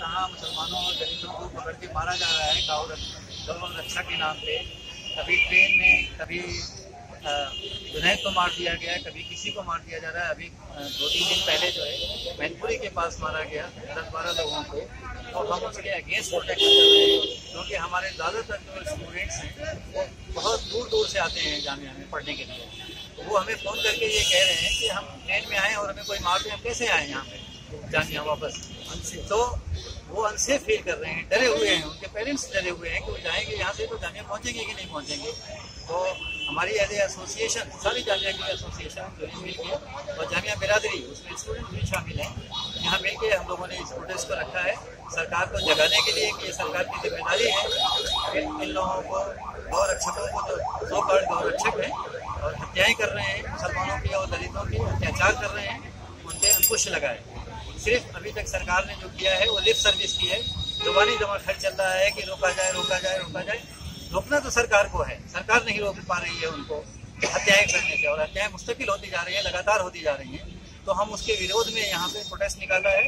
तहाँ मुसलमानों और दलितों को पकड़ के मारा जा रहा है गौ गौ रक्षा के नाम पे। कभी ट्रेन में, कभी जुनैद को मार दिया गया, कभी किसी को मार दिया जा रहा है। अभी दो तीन दिन पहले जो है, मैनपुरी के पास मारा गया दस बारह लोगों को, और हम उसके अगेंस्ट प्रोटेक्ट कर रहे हैं, क्योंकि हमारे ज़्यादातर जो स्टूडेंट्स हैं, वो बहुत दूर दूर से आते हैं जामिया में पढ़ने के लिए। तो वो हमें फ़ोन करके ये कह रहे हैं कि हम ट्रेन में आए और हमें कोई मार दे, हम कैसे आए यहाँ पे जामिया वापस? तो वो अनसेफ फील कर रहे हैं, डरे हुए हैं। उनके पेरेंट्स डरे हुए हैं कि वो जाएँगे, यहाँ से तो जामिया पहुँचेंगे कि नहीं पहुँचेंगे। तो हमारी एज एसोसिएशन सारी जामिया की एसोसिएशन जो है। मिल और जामिया बिरादरी, उसमें स्टूडेंट भी शामिल हैं। यहाँ मिल के हम लोगों ने इस प्रोटेस्ट को रखा है। सरकार को जगाने के लिए कि सरकार की ज़िम्मेदारी है इन लोगों को गौ रक्षकों को तो दो करोड़ गौ रक्षक हैं और हत्याएँ कर रहे हैं, मुसलमानों की और दलितों की अत्याचार कर रहे हैं। उन पर अंकुश लगाए। सिर्फ़ अभी तक सरकार ने जो किया है वो लिप सर्विस की है। जुबानी जमा खर्च चल रहा है कि रोका जाए रोका जाए रोका जाए। रोकना तो सरकार को है। सरकार नहीं रोक पा रही है उनको। हत्याएँ करने से और हत्याएँ मुस्तकिल होती जा रही है लगातार होती जा रही हैं। तो हम उसके विरोध में यहाँ पे प्रोटेस्ट निकाला है।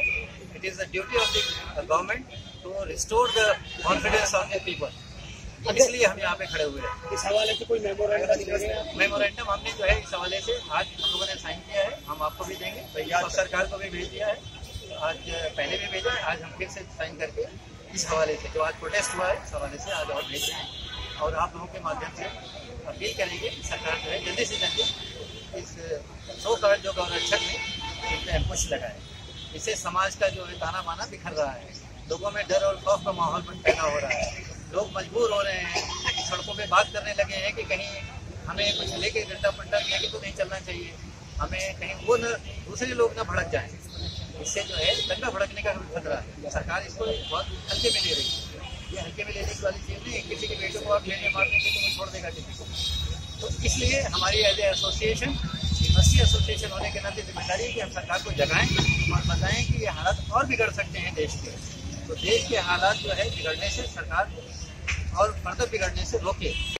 It is the duty of the government to restore the confidence of the people इसलिए हम यहाँ पे खड़े हुए हैं। इस हवाले से कोई मेमोरेंडम मेमोरेंडम हमने जो है इस हवाले से आज हम लोगों ने साइन किया है। हम आपको भी देंगे। और सरकार को भी भेज दिया है। आज, पहले भी भेजा है, आज हम फिर से साइन करके इस हवाले से, जो आज प्रोटेस्ट हुआ है, इस हवाले से आज और भेज रहे हैं। और आप लोगों के माध्यम से अपील करेंगे सरकार जो है, जल्दी से जल्दी इस सौ करोड़ जो गौरक्षक है इन पर अंकुश लगाए। इससे समाज का जो है ताना बाना बिखर रहा है। लोगों में डर और खौफ का माहौल पैदा हो रहा है। लोग मजबूर हो रहे हैं, सड़कों पे बात करने लगे हैं कि कहीं हमें कुछ लेके डंडा पंडा लेके तो नहीं चलना चाहिए। हमें कहीं वो न, दूसरे लोग न भड़क जाएँ। इससे जो है दंगा भड़कने का खतरा है। सरकार इसको बहुत हल्के में ले रही है। ये हल्के में लेने की वाली चीज़ नहीं किसी के बेटे को आप लेने मार देंगे तो छोड़ देगा किसी को। तो इसलिए हमारी एज एसोसिएशन यूनिवर्सिटी एसोसिएशन होने के नाते ज़िम्मेदारी है कि हम सरकार को जगाएँ और बताएँ कि ये हालात और बिगड़ सकते हैं देश के। तो देश के हालात जो है बिगड़ने से सरकार और फर्दर बिगड़ने से रोके।